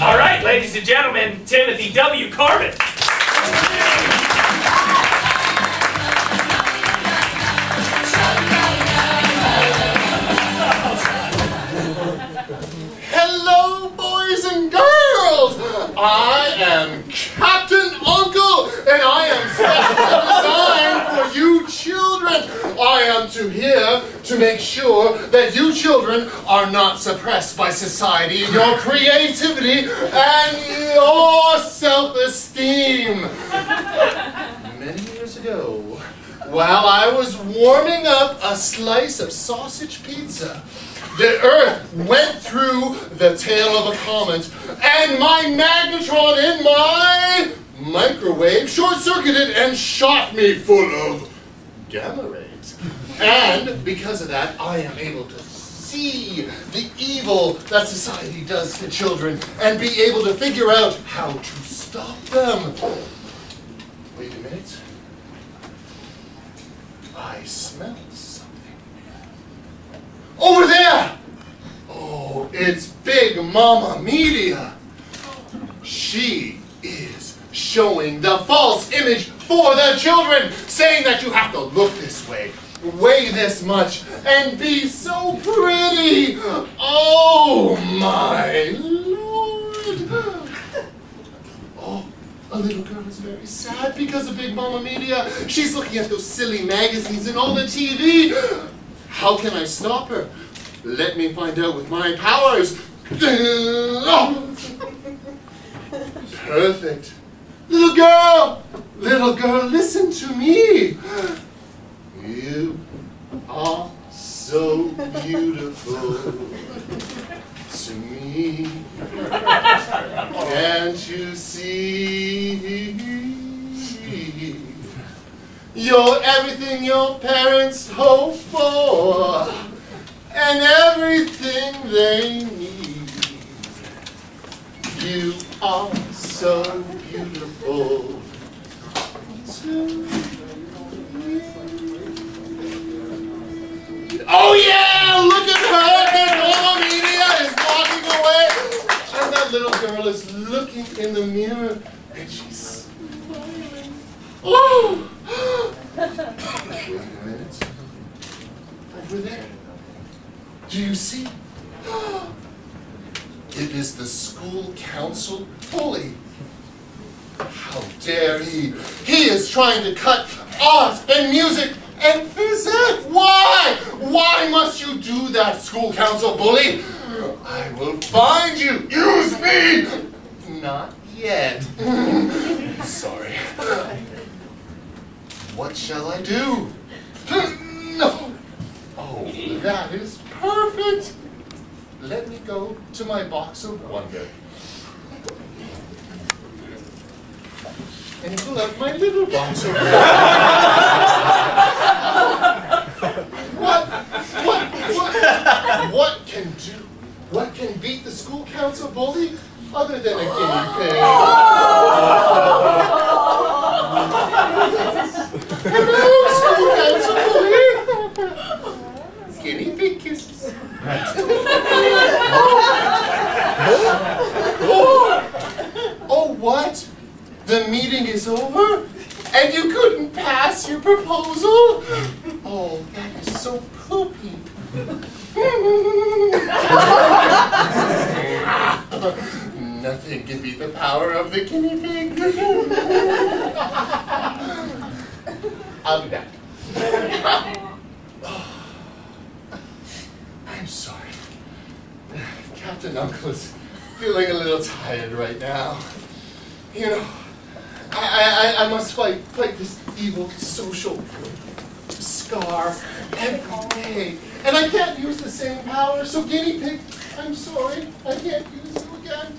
All right, ladies and gentlemen, Timothy W. Corbett. Hello, boys and girls! I am Captain Uncle, and I am specially designed for you children. I am to here to make sure that you children are not suppressed by society your creativity and your self-esteem. Many years ago, while I was warming up a slice of sausage pizza, the earth went through the tail of a comet, and my magnetron in my microwave short-circuited and shot me full of gamma rays. And because of that, I am able to see the evil that society does to children and be able to figure out how to stop them. Wait a minute. I smell something. Over there! Oh, it's Big Mama Media. She is showing the false image for the children, saying that you have to look this way, weigh this much, and be so pretty. Oh, my Lord. Oh, a little girl is very sad because of Big Mama Media. She's looking at those silly magazines and all the TV. How can I stop her? Let me find out with my powers. Perfect. Little girl, little girl, listen to me. You are so beautiful to me. Can't you see? You're everything your parents hope for, and everything they need. You are so beautiful to me. That little girl is looking in the mirror, and she's smiling. Oh! Over there. Do you see? It is the school council bully. How dare he? He is trying to cut art and music and physics. Why? Why must you do that, school council bully? I will find you. Use me. Not yet. Sorry. What shall I do? No. Oh, that is perfect. Let me go to my box of wonder. And pull out my little box of wonder. what? What? What? What can do? What can beat the school council bully other than a guinea oh. pig? Hello, school council bully. Guinea pig kisses. oh. oh, what? The meeting is over? And you couldn't pass your proposal? Oh, that is so poopy. Nothing can beat the power of the guinea pig. I'll be back. I'm sorry. Captain Uncle is feeling a little tired right now. You know, I, I, I must fight, fight this evil social scar every day. And I can't use the same power, so guinea pig, I'm sorry, I can't use you again.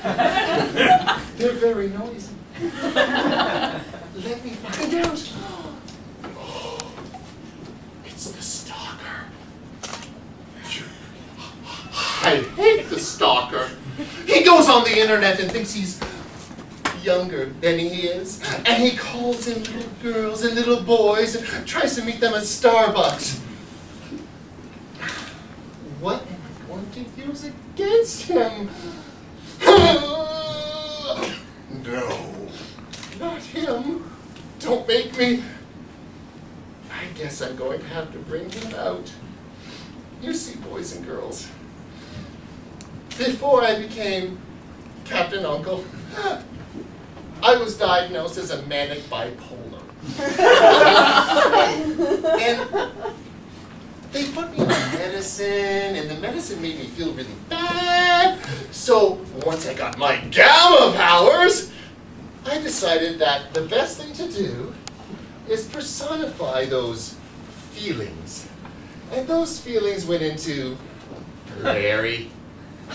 They're very noisy. Let me find out. Oh, it's the stalker. I hate the stalker. He goes on the internet and thinks he's younger than he is, and he calls in little girls and little boys and tries to meet them at Starbucks. What am I going to use against him? no, not him. Don't make me. I guess I'm going to have to bring him out. You see, boys and girls, before I became Captain Uncle, I was diagnosed as a manic bipolar. and they put me on medicine, and the medicine made me feel really bad. So once I got my gamma powers, I decided that the best thing to do is personify those feelings. And those feelings went into Larry.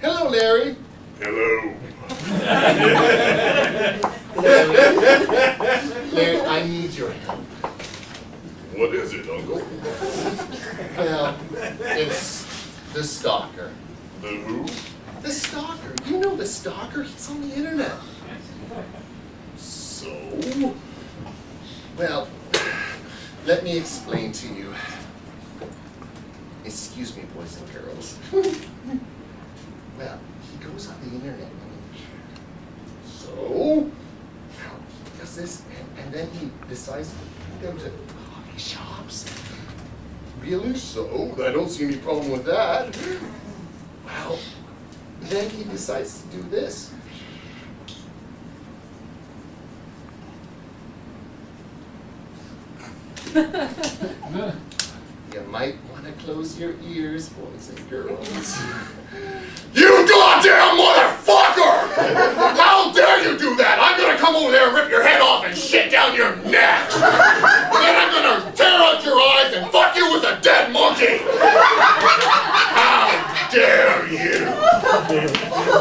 Hello, Larry. Hello. Larry, Larry, I need your help. What is it, Uncle? Well, it's the stalker. The who? The stalker. You know the stalker? He's on the internet. So? Well, let me explain to you. Excuse me, boys and girls. well, he goes on the internet. So? Well, he does this, and, and then he decides to go to coffee shops. Really? So? I don't see any problem with that. Well, then he decides to do this. You might want to close your ears, boys and girls. You goddamn motherfucker! How dare you do that? I'm gonna come over there and rip your head off and shit down your neck! then I'm gonna tear out your eyes and fuck you with a dead monkey!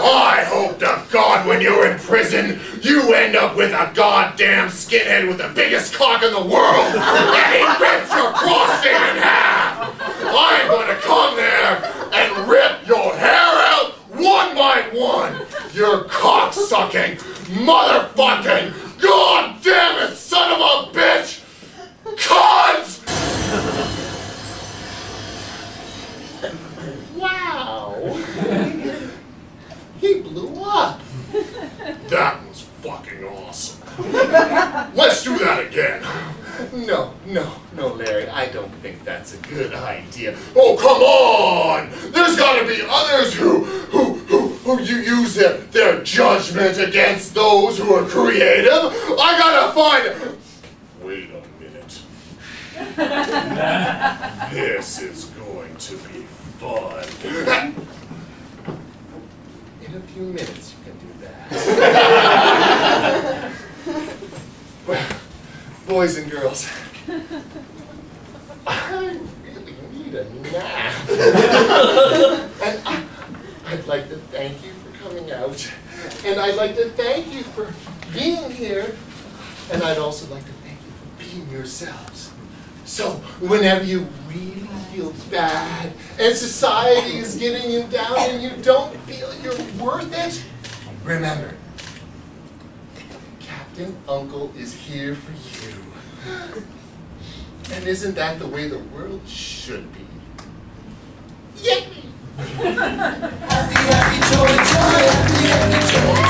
I hope to God when you're in prison, you end up with a goddamn skinhead with the biggest cock in the world, and he rips your prostate in half! I'm gonna come there and rip your hair out one by one! Your cock-sucking, motherfucking, goddamn it, son of a bitch! Cons! Wow! he blew up. That was fucking awesome. Let's do that again. No, no, no, Larry, I don't think that's a good idea. Oh, come on! There's gotta be others who, who, who, who you use their, their judgment against those who are creative. I gotta find. Wait a minute. this is going to be fun. In a few minutes, you can do that. well, boys and girls, I really need a nap. And I, I'd like to thank you for coming out. And I'd like to thank you for being here. And I'd also like to thank you for being yourselves. So, whenever you really feel bad and society is getting you down and you don't feel you're worth it, remember, Captain Uncle is here for you. And isn't that the way the world should be? Yippee! happy, happy, joy, joy, happy, happy, joy.